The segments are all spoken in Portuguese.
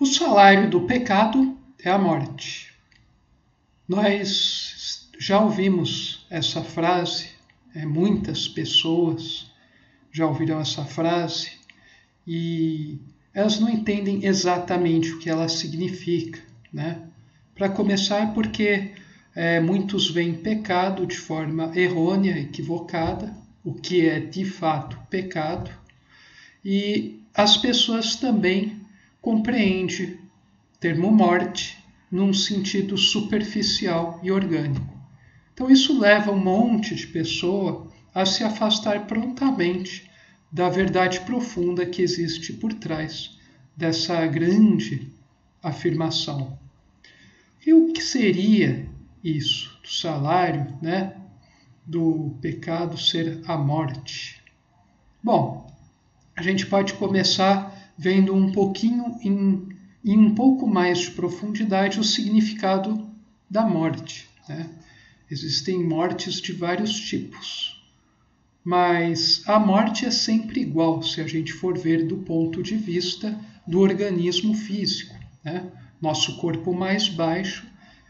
O salário do pecado é a morte. Nós já ouvimos essa frase, é, muitas pessoas já ouviram essa frase e elas não entendem exatamente o que ela significa, né? Para começar, porque é, muitos veem pecado de forma errônea, equivocada, o que é de fato pecado, e as pessoas também compreendem termo morte num sentido superficial e orgânico. Então isso leva um monte de pessoa a se afastar prontamente da verdade profunda que existe por trás dessa grande afirmação. E o que seria isso do salário, né, do pecado ser a morte? Bom, a gente pode começar vendo um pouquinho em, em um pouco mais de profundidade o significado da morte. Né? Existem mortes de vários tipos. Mas a morte é sempre igual se a gente for ver do ponto de vista do organismo físico. Né? Nosso corpo mais baixo,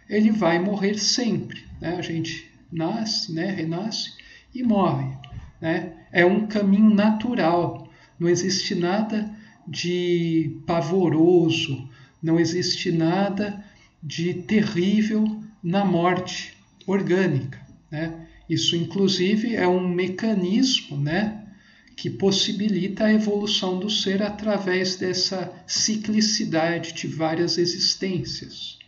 ele vai morrer sempre. Né? A gente nasce, né? renasce e morre. Né? É um caminho natural. Não existe nada de pavoroso, não existe nada de terrível na morte orgânica. Né? Isso, inclusive, é um mecanismo né, que possibilita a evolução do ser através dessa ciclicidade de várias existências.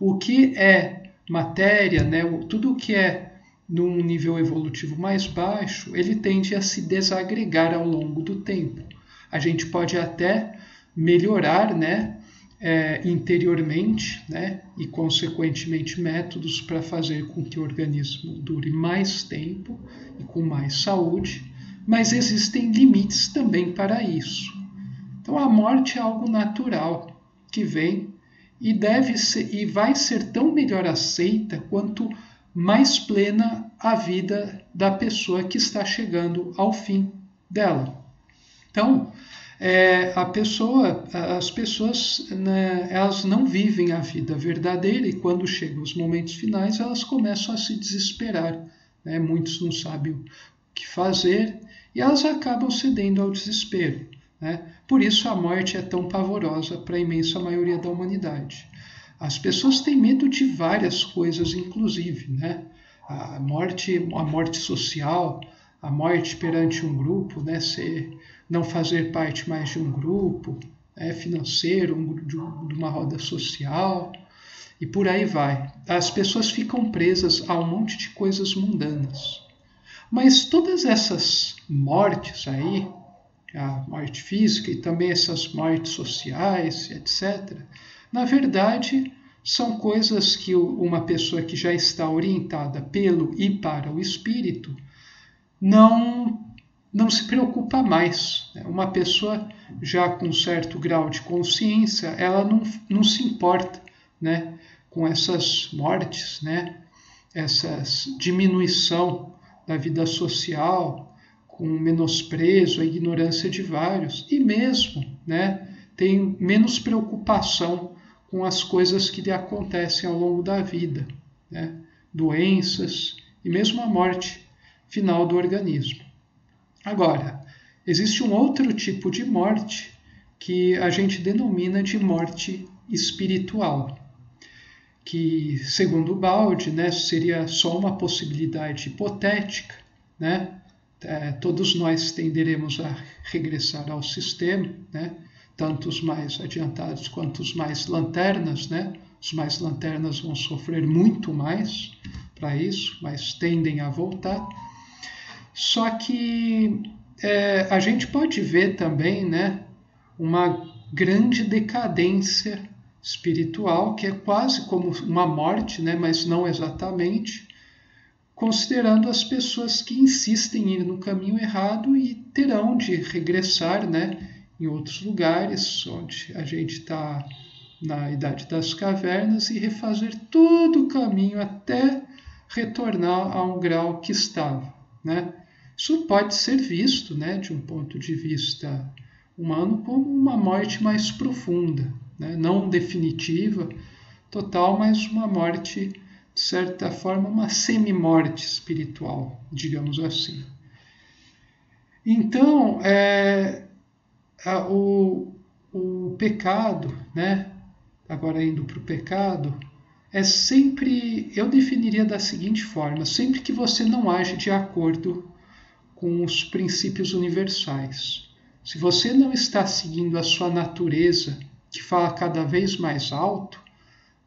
O que é matéria, né, tudo o que é num nível evolutivo mais baixo, ele tende a se desagregar ao longo do tempo. A gente pode até melhorar né, é, interiormente, né, e consequentemente métodos para fazer com que o organismo dure mais tempo e com mais saúde, mas existem limites também para isso. Então a morte é algo natural que vem e deve ser e vai ser tão melhor aceita quanto mais plena a vida da pessoa que está chegando ao fim dela. Então, é, a pessoa, as pessoas, né, elas não vivem a vida verdadeira e quando chegam os momentos finais elas começam a se desesperar. Né? Muitos não sabem o que fazer e elas acabam cedendo ao desespero. Né? Por isso a morte é tão pavorosa para a imensa maioria da humanidade. As pessoas têm medo de várias coisas, inclusive, né? A morte, a morte social, a morte perante um grupo, né? Ser não fazer parte mais de um grupo é, financeiro, um, de, de uma roda social, e por aí vai. As pessoas ficam presas a um monte de coisas mundanas. Mas todas essas mortes aí, a morte física e também essas mortes sociais, etc., na verdade, são coisas que uma pessoa que já está orientada pelo e para o espírito não não se preocupa mais. Né? Uma pessoa já com certo grau de consciência, ela não, não se importa né, com essas mortes, né, essa diminuição da vida social, com o menosprezo, a ignorância de vários, e mesmo né, tem menos preocupação com as coisas que lhe acontecem ao longo da vida, né, doenças e mesmo a morte final do organismo. Agora, existe um outro tipo de morte que a gente denomina de morte espiritual, que, segundo Balde, né, seria só uma possibilidade hipotética, né? É, todos nós tenderemos a regressar ao sistema, né? tanto os mais adiantados quanto os mais lanternas, né? Os mais lanternas vão sofrer muito mais para isso, mas tendem a voltar. Só que é, a gente pode ver também né, uma grande decadência espiritual, que é quase como uma morte, né, mas não exatamente, considerando as pessoas que insistem em ir no caminho errado e terão de regressar né, em outros lugares, onde a gente está na Idade das Cavernas, e refazer todo o caminho até retornar a um grau que estava. Né? Isso pode ser visto, né, de um ponto de vista humano, como uma morte mais profunda. né? não definitiva, total, mas uma morte, de certa forma, uma semi-morte espiritual, digamos assim. Então, é, a, o, o pecado, né? agora indo para o pecado, é sempre, eu definiria da seguinte forma: sempre que você não age de acordo com os princípios universais. Se você não está seguindo a sua natureza, que fala cada vez mais alto,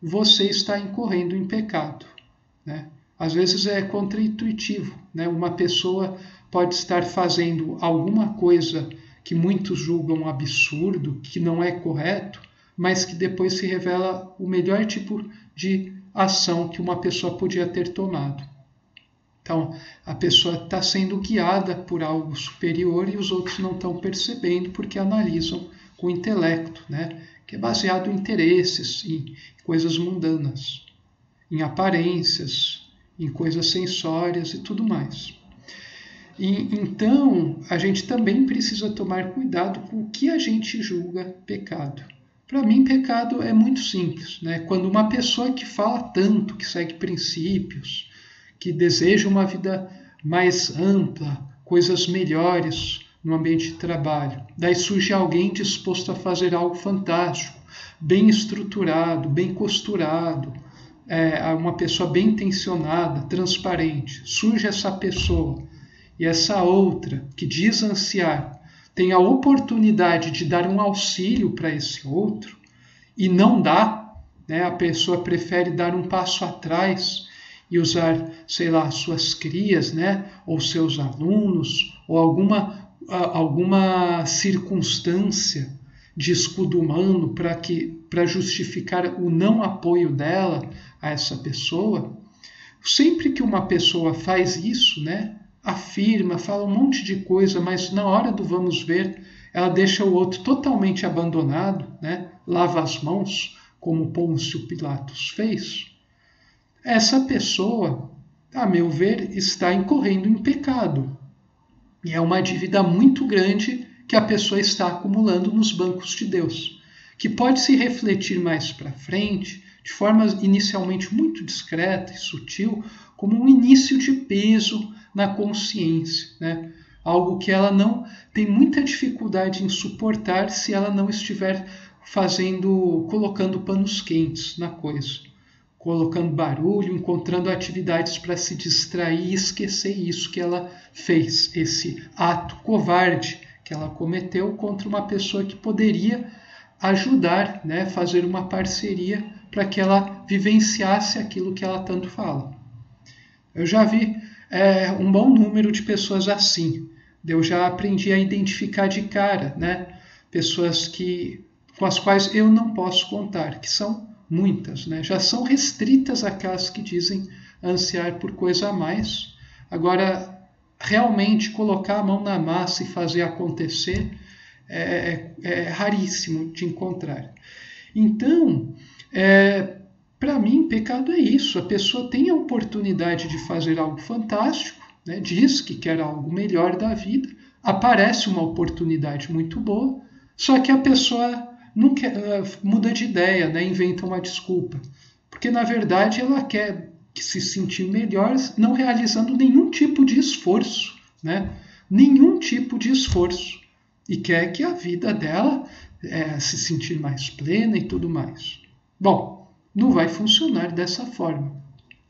você está incorrendo em pecado. Né? Às vezes é contraintuitivo. Né? Uma pessoa pode estar fazendo alguma coisa que muitos julgam absurdo, que não é correto, mas que depois se revela o melhor tipo de ação que uma pessoa podia ter tomado. Então, a pessoa está sendo guiada por algo superior e os outros não estão percebendo porque analisam o intelecto, né? que é baseado em interesses, em coisas mundanas, em aparências, em coisas sensórias e tudo mais. E, então, a gente também precisa tomar cuidado com o que a gente julga pecado. Para mim, pecado é muito simples. Né? Quando uma pessoa que fala tanto, que segue princípios, que deseja uma vida mais ampla, coisas melhores no ambiente de trabalho, daí surge alguém disposto a fazer algo fantástico, bem estruturado, bem costurado, é, uma pessoa bem intencionada, transparente. Surge essa pessoa e essa outra que diz ansiar tem a oportunidade de dar um auxílio para esse outro e não dá, né? a pessoa prefere dar um passo atrás e usar, sei lá, suas crias, né? ou seus alunos, ou alguma, alguma circunstância de escudo humano para que para justificar o não apoio dela a essa pessoa. Sempre que uma pessoa faz isso, né, afirma, fala um monte de coisa, mas na hora do vamos ver, ela deixa o outro totalmente abandonado, né? lava as mãos, como Pôncio Pilatos fez. Essa pessoa, a meu ver, está incorrendo em pecado. E é uma dívida muito grande que a pessoa está acumulando nos bancos de Deus, que pode se refletir mais para frente, de forma inicialmente muito discreta e sutil, como um início de peso na consciência, né? algo que ela não tem muita dificuldade em suportar se ela não estiver fazendo, colocando panos quentes na coisa, colocando barulho, encontrando atividades para se distrair e esquecer isso que ela fez, esse ato covarde que ela cometeu contra uma pessoa que poderia ajudar, né, fazer uma parceria para que ela vivenciasse aquilo que ela tanto fala. Eu já vi é, um bom número de pessoas assim. Eu já aprendi a identificar de cara, né? Pessoas que com as quais eu não posso contar, que são muitas, né? Já são restritas aquelas que dizem ansiar por coisa a mais. Agora, realmente colocar a mão na massa e fazer acontecer é, é, é raríssimo de encontrar. Então, é, para mim, pecado é isso. A pessoa tem a oportunidade de fazer algo fantástico, né? diz que quer algo melhor da vida, aparece uma oportunidade muito boa, só que a pessoa não quer, muda de ideia, né? inventa uma desculpa. Porque, na verdade, ela quer se sentir melhor não realizando nenhum tipo de esforço, né? nenhum tipo de esforço. E quer que a vida dela é, se sentir mais plena e tudo mais. Bom, não vai funcionar dessa forma.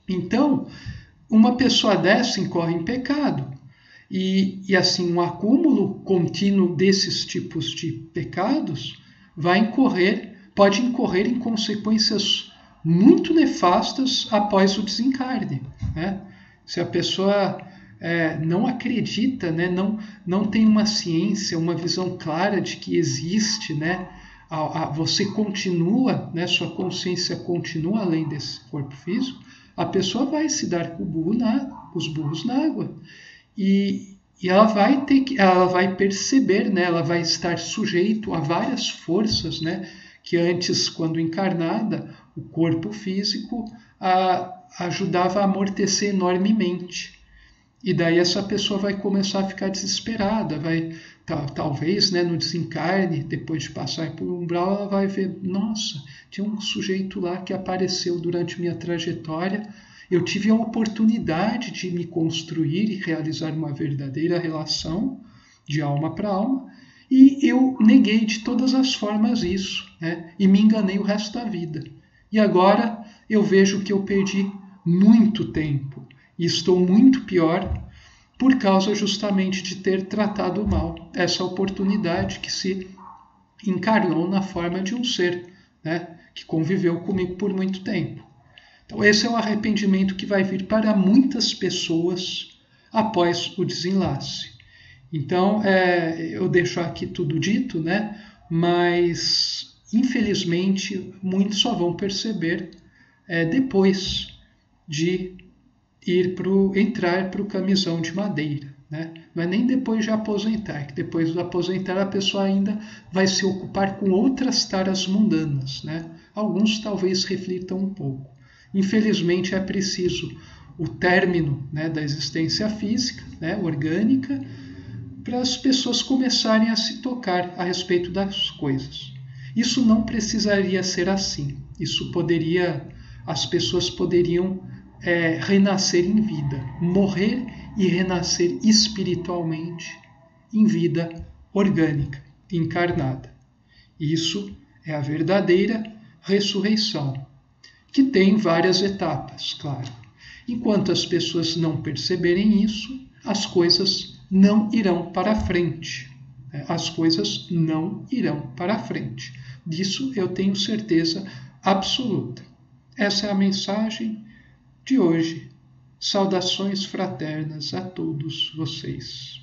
Então, uma pessoa dessa incorre em pecado. E, e assim, um acúmulo contínuo desses tipos de pecados vai incorrer, pode incorrer em consequências muito nefastas após o desencarne. Né? Se a pessoa é, não acredita, né, não, não tem uma ciência, uma visão clara de que existe né, a, a, você continua, né, sua consciência continua além desse corpo físico, a pessoa vai se dar com burro na, os burros na água. E, e ela vai ter que, ela vai perceber, né, ela vai estar sujeito a várias forças, né, que antes, quando encarnada, o corpo físico a, ajudava a amortecer enormemente. E daí essa pessoa vai começar a ficar desesperada, vai talvez né, no desencarne, depois de passar por um umbral, ela vai ver: nossa, tinha um sujeito lá que apareceu durante minha trajetória. Eu tive a oportunidade de me construir e realizar uma verdadeira relação de alma para alma, e eu neguei de todas as formas isso, né? e me enganei o resto da vida. E agora eu vejo que eu perdi muito tempo e estou muito pior por causa justamente de ter tratado mal essa oportunidade que se encarnou na forma de um ser, né, que conviveu comigo por muito tempo. Então, esse é o arrependimento que vai vir para muitas pessoas após o desenlace. Então, é, eu deixo aqui tudo dito, né, mas infelizmente muitos só vão perceber é, depois de ir pro, entrar para o camisão de madeira. Né? Não é nem depois de aposentar, que depois de aposentar a pessoa ainda vai se ocupar com outras taras mundanas. Né? Alguns talvez reflitam um pouco. Infelizmente é preciso o término né, da existência física, né, orgânica, para as pessoas começarem a se tocar a respeito das coisas. Isso não precisaria ser assim. Isso poderia, as pessoas poderiam é, renascer em vida, morrer e renascer espiritualmente em vida orgânica, encarnada. Isso é a verdadeira ressurreição, que tem várias etapas, claro. Enquanto as pessoas não perceberem isso, as coisas não irão para frente. Né? As coisas não irão para frente. Disso eu tenho certeza absoluta. Essa é a mensagem de hoje. Saudações fraternas a todos vocês.